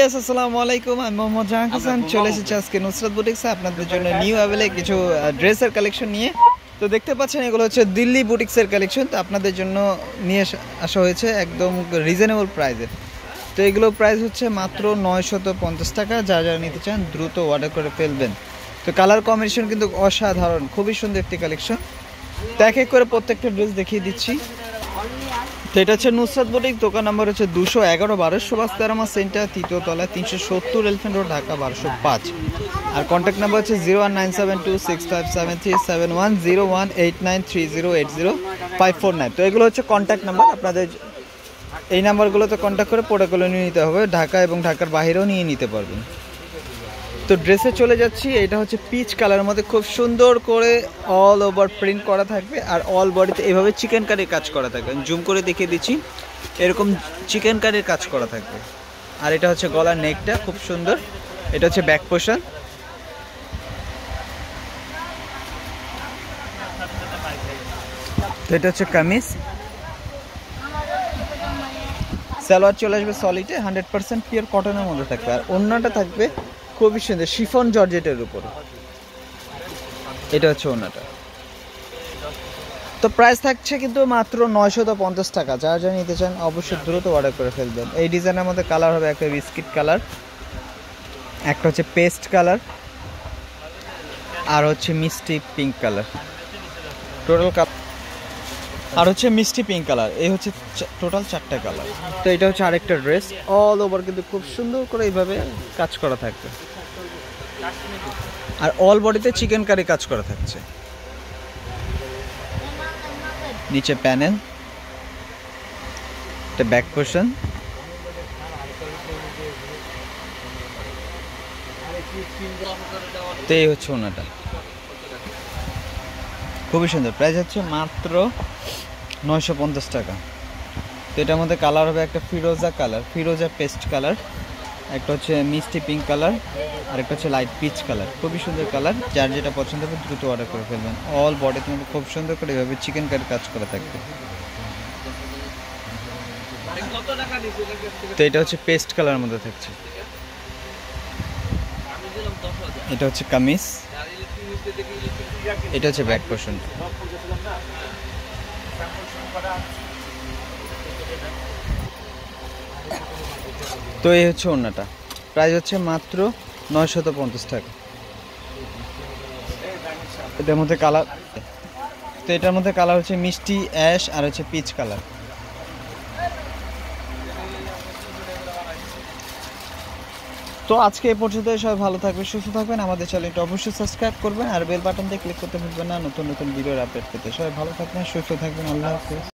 আসসালামু আলাইকুম। আমি মোহাম্মদ জাহান হাসান চলে এসেছি আজকে নুসরাত বুটিক্সে আপনাদের জন্য নিউ অ্যাভেলে কিছু ড্রেসের কালেকশন নিয়ে। তো দেখতে পাচ্ছেন এগুলো হচ্ছে দিল্লি বুটিক্সের কালেকশন তো আপনাদের জন্য নিয়ে আসা- আসা হয়েছে একদম রিজনেবল প্রাইসে তো এগুলো প্রাইস হচ্ছে মাত্র নয়শত পঞ্চাশ টাকা। যা যারা নিতে চান দ্রুত অর্ডার করে ফেলবেন। তো কালার কম্বিনেশন কিন্তু অসাধারণ। খুবই সুন্দর একটি কালেকশন তো এক এক করে প্রত্যেকটা ড্রেস দেখিয়ে দিচ্ছি। এটা হচ্ছে নুসরাত বুটিক, দোকান নাম্বার হচ্ছে দুশো এগারো, বারোশো বাস্তারামা সেন্টার, তৃতীয় তলায় তিনশো সত্তর এলিফেন্ট রোড ঢাকা, বারোশো পাঁচ। আর কন্ট্যাক্ট নাম্বার হচ্ছে zero one nine seven two six five seven three seven one, zero one eight nine three zero eight zero five four nine. তো এগুলো হচ্ছে কন্ট্যাক্ট নাম্বার আপনাদের এই নাম্বারগুলোতে কন্ট্যাক্ট করে প্রোডাক্টগুলো নিয়ে নিতে হবে, ঢাকা এবং ঢাকার বাইরেও নিয়ে নিতে পারবেন। তো ড্রেসে চলে যাচ্ছি। এটা হচ্ছে পিচ কালারের মধ্যে খুব সুন্দর করে অল ওভার প্রিন্ট করা থাকবে আর অল বডিতে এভাবে চিকেন কারির কাজ করা থাকবে। জুম করে দেখিয়ে দিচ্ছি। এরকম চিকেন কারির কাজ করা থাকবে। আর এটা হচ্ছে গলার নেকটা খুব সুন্দর। এটা হচ্ছে ব্যাক পোর্শন তো এটা হচ্ছে কামিজ। সালোয়ার চলে আসবে সলিডে হান্ড্রেড পার্সেন্ট পিওর কটনের মধ্যে থাকবে। আর অন্যটা থাকবে খুবই সুন্দর শিফন জর্জেটের উপর। এটা হচ্ছে অন্যটা তো প্রাইস থাকছে কিন্তু মাত্র নয়শত পঞ্চাশ টাকা। যারা যা নিতে চান অবশ্যই দ্রুত অর্ডার করে ফেলবেন। এই ডিজাইনের মধ্যে কালার হবে একটা বিস্কিট কালার একটা হচ্ছে পেস্ট কালার আর হচ্ছে মিষ্টি পিঙ্ক কালার টোটাল কাপ আর হচ্ছে মিষ্টি পিঙ্ক কালার এই হচ্ছে টোটাল চারটা কালার তো এটা হচ্ছে আরেকটা ড্রেস অল ওভার কিন্তু খুব সুন্দর করে এইভাবে কাজ করা থাকবে। আর অল বডিতে চিকেন কারি কাজ করা থাকছে। নিচে প্যানেল এটা ব্যাক পোর্শন তো এই হচ্ছে ওনাটা। খুবই সুন্দর। প্রাইস হচ্ছে মাত্র নয়শো পঞ্চাশ টাকা। তো এটার মধ্যে কালার হবে একটা ফিরোজা কালার ফিরোজা পেস্ট কালার একটা হচ্ছে মিষ্টি পিঙ্ক কালার আর একটা হচ্ছে লাইট পিচ কালার খুবই সুন্দর কালার যার যেটা পছন্দ হবে দ্রুত অর্ডার করে ফেলবেন। অল বডিতে মধ্যে খুব সুন্দর করে এভাবে চিকেন কারি কাজ করা থাকবে। তো এটা হচ্ছে পেস্ট কালার মধ্যে থাকছে। এটা হচ্ছে কামিজ। এটা হচ্ছে ব্যাক পোর্শন তো এই হচ্ছে ওড়নাটা। প্রাইস হচ্ছে মাত্র নয়শত পঞ্চাশ টাকা। এটার মধ্যে কালার তো এটার মধ্যে কালার হচ্ছে মিষ্টি, অ্যাশ আর হচ্ছে পিচ কালার। তো আজকে এই পর্যন্ত সবাই ভালো থাকবে সুস্থ থাকবেন। আমাদের চ্যানেলটা অবশ্যই সাবস্ক্রাইব করবেন আর বেল বাটনতে ক্লিক করতে ভুলবেন না, নতুন নতুন ভিডিওর আপডেট পেতে। সবাই ভালো থাকবেন, সুস্থ থাকবেন। আল্লাহ হাফেজ।